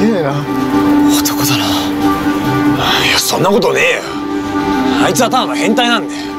げえな。男だな。いやそんなことねえよ。あいつはただの変態なんだよ。